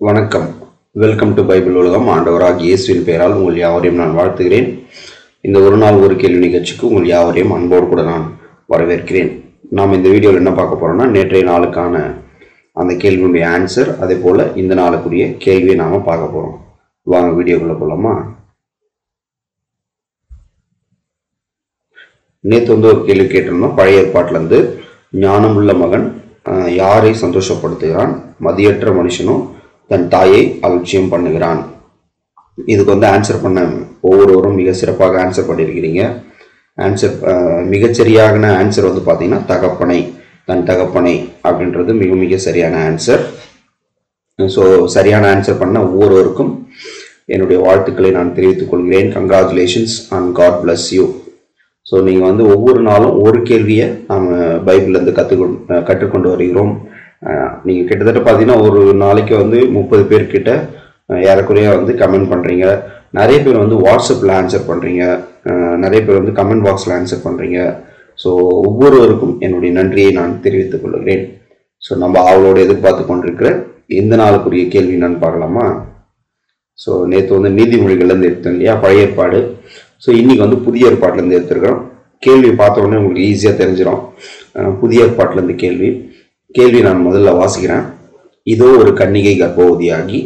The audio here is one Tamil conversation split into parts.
வணக்கம். வெல்கம் டு பைபிள் உலகம். ஆண்டவராக இயேசுவின் பெயரால் உங்கள் யாவரையும் நான் வாழ்த்துகிறேன். இந்த ஒரு நாள் ஒரு கேள்வி நிகழ்ச்சிக்கு உங்கள் யாவரையும் அன்போடு கூட நான் வரவேற்கிறேன். நாம் இந்த வீடியோவில் என்ன பார்க்க போகிறோம்னா நேற்றைய நாளுக்கான அந்த கேள்வியுடைய ஆன்சர் அதே போல் இந்த நாளுக்குரிய கேள்வியை நாம் பார்க்க போகிறோம் வாங்க வீடியோக்குள்ளே போகலாமா நேற்று வந்து ஒரு கேள்வி கேட்டிருந்தோம். பழைய ஏற்பாட்டிலேருந்து ஞானமுள்ள மகன் யாரை சந்தோஷப்படுத்துகிறான்? மதியற்ற மனுஷனும் தன் தாயை அலட்சியம் பண்ணுகிறான். இதுக்கு வந்து ஆன்சர் பண்ண ஒவ்வொருவரும் மிக சிறப்பாக ஆன்சர் பண்ணியிருக்கிறீங்க. ஆன்சர் மிகச்சரியான ஆன்சர் வந்து பார்த்தீங்கன்னா தகப்பனை தன் தகப்பனை அப்படின்றது மிக மிக சரியான ஆன்சர் ஸோ சரியான ஆன்சர் பண்ண ஒவ்வொருவருக்கும் என்னுடைய வாழ்த்துக்களை நான் தெரிவித்துக் கொள்கிறேன். Congratulations and God bless you so நீங்கள் வந்து ஒவ்வொரு நாளும் ஒரு கேள்வியை நாம் பைபிள்லேருந்து கற்றுக்கொண்டு கற்றுக்கொண்டு வருகிறோம். நீங்கள் கிட்டத்தட்ட பார்த்தீங்கன்னா ஒரு நாளைக்கு வந்து முப்பது பேர்கிட்ட ஏறக்குறைய வந்து கமெண்ட் பண்ணுறீங்க நிறைய பேர் வந்து வாட்ஸ்அப்பில் ஆன்சர் பண்ணுறீங்க நிறைய பேர் வந்து கமெண்ட் பாக்ஸில் ஆன்சர் பண்ணுறீங்க ஸோ ஒவ்வொருவருக்கும் என்னுடைய நன்றியை நான் தெரிவித்துக் கொள்கிறேன். ஸோ நம்ம அவளோட எதிர்பார்த்து கொண்டிருக்கிற இந்த நாளுக்குரிய கேள்வி நான் பார்க்கலாமா? ஸோ நேற்று வந்து நீதிமொழிகள்லேருந்து எடுத்தோம் இல்லையா? பழைய ஏற்பாடு. ஸோ இன்னைக்கு வந்து புதிய ஏற்பாட்டிலேருந்து எடுத்திருக்கிறோம். கேள்வி பார்த்த உடனே உங்களுக்கு ஈஸியாக தெரிஞ்சிடும் புதிய ஏற்பாட்டிலேருந்து கேள்வி. கேள்வி நான் முதல்ல வாசிக்கிறேன். இதோ ஒரு கன்னிகை கர்ப்பவதியாகி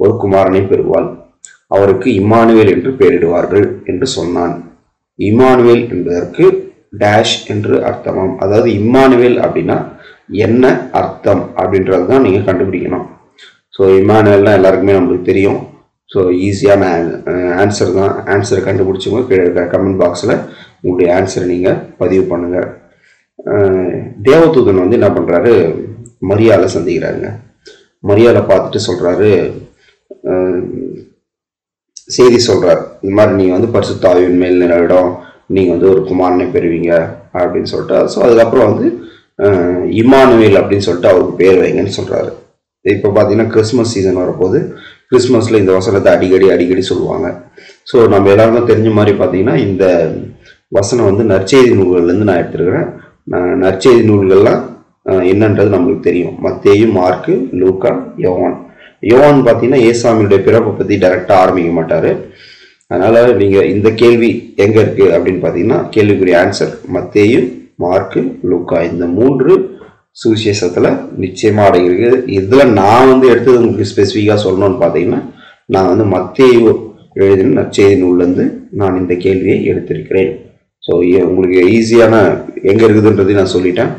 ஒரு குமாரனை பெறுவாள். அவருக்கு இம்மானுவேல் என்று பெயரிடுவார்கள் என்று சொன்னான். இம்மானுவேல் என்பதற்கு டேஷ் என்று அர்த்தமாம். அதாவது இம்மானுவேல் அப்படின்னா என்ன அர்த்தம் அப்படின்றது தான் நீங்கள் கண்டுபிடிக்கணும். ஸோ இம்மானுவேல்னால் எல்லாருக்குமே நம்மளுக்கு தெரியும். ஸோ ஈஸியான ஆன்சர் தான். ஆன்சரை கண்டுபிடிச்சவங்க கீழே இருக்கிற கமெண்ட் பாக்ஸில் உங்களுடைய ஆன்சரை நீங்கள் பதிவு பண்ணுங்கள் தேவதூதன் வந்து என்ன பண்ணுறாரு மரியாதை சந்திக்கிறாருங்க. மரியாதை பார்த்துட்டு சொல்கிறாரு செய்தி சொல்கிறார் இந்த மாதிரி நீங்கள் வந்து பரிசுத்தாவின் மேல் நிலவிடம். நீங்கள் வந்து ஒரு குமாரனை பெறுவீங்க அப்படின்னு சொல்லிட்டு. ஸோ அதுக்கப்புறம் வந்து இமானுவேல் அப்படின்னு சொல்லிட்டு அவருக்கு பேர் வைங்கன்னு சொல்கிறாரு இப்போ பார்த்தீங்கன்னா கிறிஸ்மஸ் சீசன் வரப்போது கிறிஸ்மஸில் இந்த வசனத்தை அடிக்கடி அடிக்கடி சொல்லுவாங்க. ஸோ நம்ம எல்லாருக்கும் தெரிஞ்ச மாதிரி பார்த்தீங்கன்னா இந்த வசனம் வந்து நற்செய்தி நூல்கள்லேருந்து நான் எடுத்துருக்கிறேன். நற்செய்தி நூல்கள்லாம் என்னன்றது நம்மளுக்கு தெரியும். மத்தேயு மார்க்கு லூக்கா யோவான். யோவான் பார்த்தீங்கன்னா ஏசாமியுடைய பிறப்பை பற்றி டைரெக்டாக ஆரம்பிக்க மாட்டார். அதனால் நீங்கள் இந்த கேள்வி எங்கே இருக்குது அப்படின்னு பார்த்தீங்கன்னா கேள்விக்குரிய ஆன்சர் மத்தேயு மார்க்கு லூக்கா. இந்த மூன்று சுவிசேஷத்தில் நிச்சயமாக அடங்கியிருக்கு. இதில் நான் வந்து எடுத்தது உங்களுக்கு ஸ்பெசிஃபிக்காக சொல்லணும்னு பார்த்தீங்கன்னா நான் வந்து மத்தேயு எழுதின நற்செய்தி நூல்லேருந்து நான் இந்த கேள்வியை எடுத்திருக்கிறேன். ஸோ உங்களுக்கு ஈஸியான எங்கே இருக்குதுன்றதையும் நான் சொல்லிட்டேன்.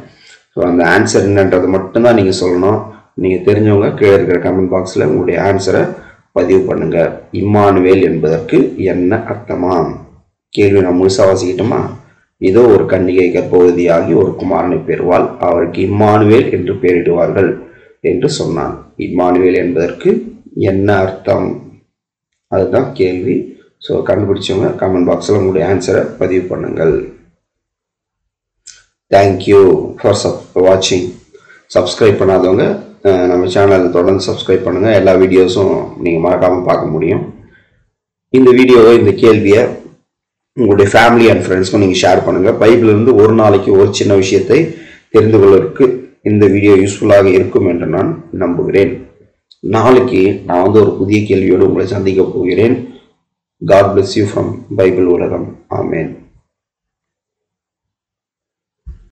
ஸோ அந்த ஆன்சர் என்னன்றதை மட்டும்தான் நீங்கள் சொல்லணும். நீங்கள் தெரிஞ்சவங்க கீழே இருக்கிற கமெண்ட் பாக்ஸில் உங்களுடைய ஆன்சரை பதிவு பண்ணுங்கள் இம்மானுவேல் என்பதற்கு என்ன அர்த்தமா கேள்வி நான் முழுசாக வாசிக்கிட்டோமா? இதோ ஒரு கன்னிகை கர்ப்பவதியாகி ஒரு குமாரனை பெறுவாள். அவருக்கு இம்மானுவேல் என்று பெயரிடுவார்கள் என்று சொன்னான். இம்மானுவேல் என்பதற்கு என்ன அர்த்தம்? அதுதான் கேள்வி. ஸோ கண்டுபிடிச்சவங்க கமெண்ட் பாக்ஸில் உங்களுடைய ஆன்சரை பதிவு பண்ணுங்கள். தேங்க்யூ ஃபார் சப் வாட்சிங் சப்ஸ்கிரைப் பண்ணாதவங்க நம்ம சேனலை தொடர்ந்து சப்ஸ்கிரைப் பண்ணுங்கள் எல்லா வீடியோஸும் நீங்கள் மறக்காமல் பார்க்க முடியும். இந்த வீடியோவை இந்த கேள்வியை உங்களுடைய ஃபேமிலி அண்ட் ஃப்ரெண்ட்ஸ்க்கும் நீங்கள் ஷேர் பண்ணுங்கள் பைபிளிலிருந்து ஒரு நாளைக்கு ஒரு சின்ன விஷயத்தை தெரிந்து கொள்வதற்கு இந்த வீடியோ யூஸ்ஃபுல்லாக இருக்கும் என்று நான் நம்புகிறேன். நாளைக்கு நான் வந்து ஒரு புதிய கேள்வியோடு உங்களை சந்திக்க போகிறேன். God bless you from Bible உலகம் ஆமேன்